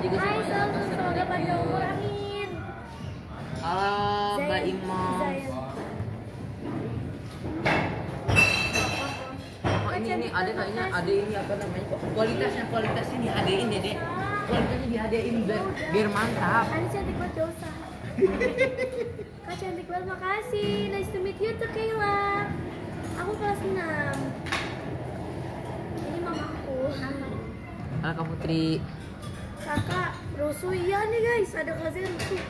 juga Hai selalu semoga panjang umur amin. Halo Mbak Imam. Ini ini ada kayaknya ada ini apa namanya kok kualitasnya kualitasnya nih adein ya dek kualitasnya diadein biar biar mantap Ani cantik banget usah. Kak cantik banget makasih. Nice to meet you tuh Kayla. Aku kelas 6. Ini mamaku. halo Kak Putri Kakak rusuh iya nih guys, ada kelasnya rusuh.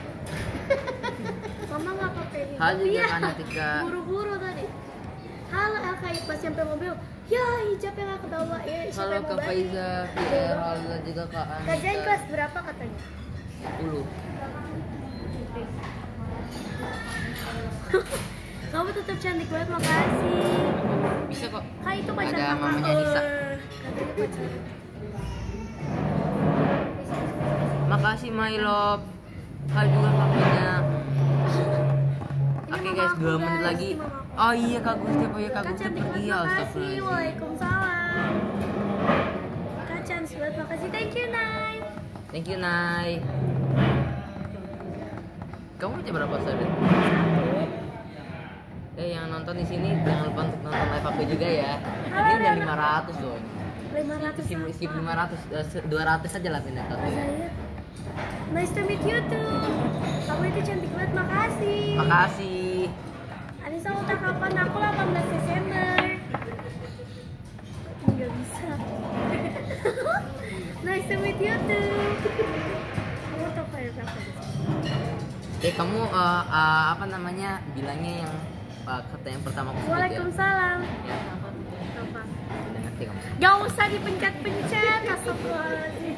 Mama nggak hijab. Halo juga Iya, Kak Natika. Buru-buru tadi. Halo LKI pas nyampe mobil. Ya hijabnya nggak kebawa ya. Kak bantu? Faiza VR halo juga Kak Anita kelas berapa katanya? 10 Kamu tetap cantik banget, makasih. bisa kok Kak itu pacar Ada kakak. mamanya Nisa. Katanya pacar. Makasih my love halo juga kakaknya Ini Oke mama guys, aku, dua menit guys. lagi. Oh iya Kak Gusti, oh iya Kak Kak Gusti pergi ya, astagfirullahaladzim. Waalaikumsalam. Kak cantik banget, makasih. Thank you, Nay. Thank you Nay. Kamu jam berapa Saudara? Eh yang nonton di sini jangan lupa untuk nonton live aku juga ya. Ini udah 500 loh. 500 Sim apa? sim 500 eh, se- 200 aja lah pindah Kak Zahir. Nice to meet you too. Kamu itu cantik banget, makasih. Makasih. Anissa ultah kapan? Aku 18 Desember. Nggak bisa. nice to meet you too. Kamu kayak berapa? Eh kamu eh, eh, apa namanya bilangnya yang eh, kata yang pertama aku ya? Waalaikumsalam. Ya, Apa? kamu. Gak usah dipencet-pencet. Astagfirullahaladzim.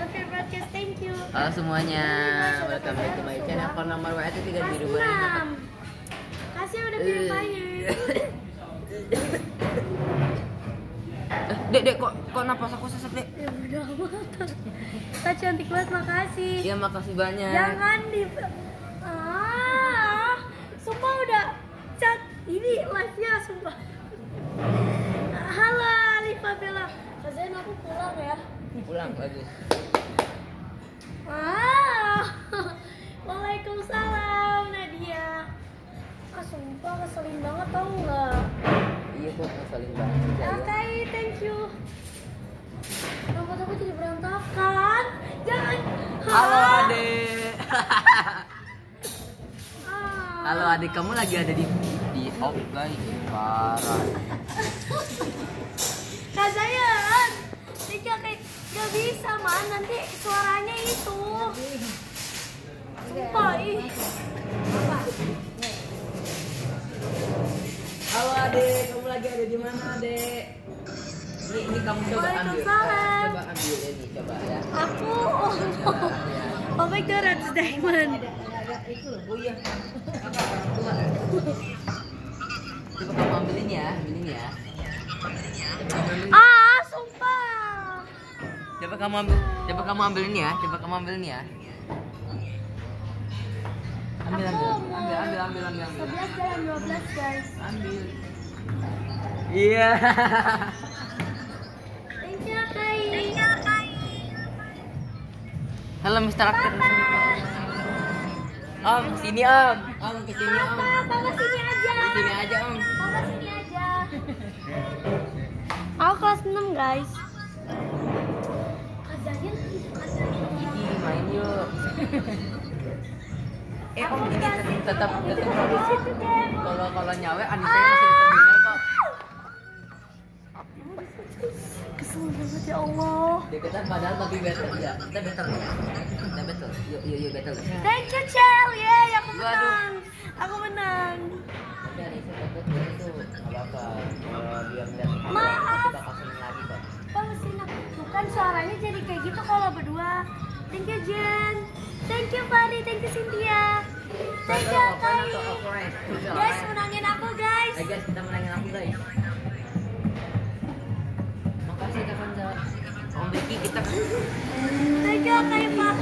Oke, broadcast, thank you. Halo semuanya, welcome back to my channel. Phone number WA itu tiga biru banget. 6. Kasih udah purifier. Eh, dek, dek, kok, kok napas aku sesak, dek? Ya udah amat. Kak cantik banget, makasih. Iya, makasih banyak. Jangan di ah, sumpah udah cat ini live-nya sumpah. Halo Alifa Bella. Kazain aku pulang ya. Pulang, bagus. Ah. Waalaikumsalam Nadia. Ah sumpah ngeselin banget tau nggak? Iya, kok ngeselin banget saya. Oke, thank you. Rambut aku jadi berantakan. Jangan. Halo, adek. Ah. Halo, adik. Kamu lagi ada di di off, guys. Parah. Kak Zayan, Tika kayak gak bisa man, nanti. Sumpah, ih. Halo, adek. Kamu lagi ada di mana, adek? Ini, ini kamu coba ambil. Waalaikumsalam. Coba ambil ini, coba ya. Aku, oh, oh my god, that's diamond. Oh iya. Coba kamu ambilin ya, ambilin ya. Ah, sumpah. Coba kamu ambil, coba kamu ambilin ya, coba kamu ambilin ya. Ambil, Aku ambil, mau ambil, ambil, ambil, ambil, ambil. 11 jalan 12 guys. Ambil. Iya. Thank you, Kai. Thank you, Kai. Halo Mister Aktor. Om, sini Om. Om, ke sini Om. Papa, papa sini aja. Sini aja Om. Papa sini aja. Aku kelas 6 guys. Kak Zahin, Ih, main yuk. Eh Om, ini tetap tetap kalau kalau nyawe Anissa masih tetap kok. Kesel banget ya Allah. Deketan padahal tapi battle ya. Kita battle. Kita battle. Yuk, yuk, yuk battle. Thank you, Cel. Yeay, aku menang. Aku menang. Anissa itu nggak. Kalau dia Maaf. mesin aku bukan suaranya jadi kayak gitu kalau berdua. Thank you, Jen. Thank you, Fari. Thank you, Cynthia. You, Kai. Guys, menangin aku, guys. Menangin aku guys. Makasih. Om Vicky kita Kai Fahri.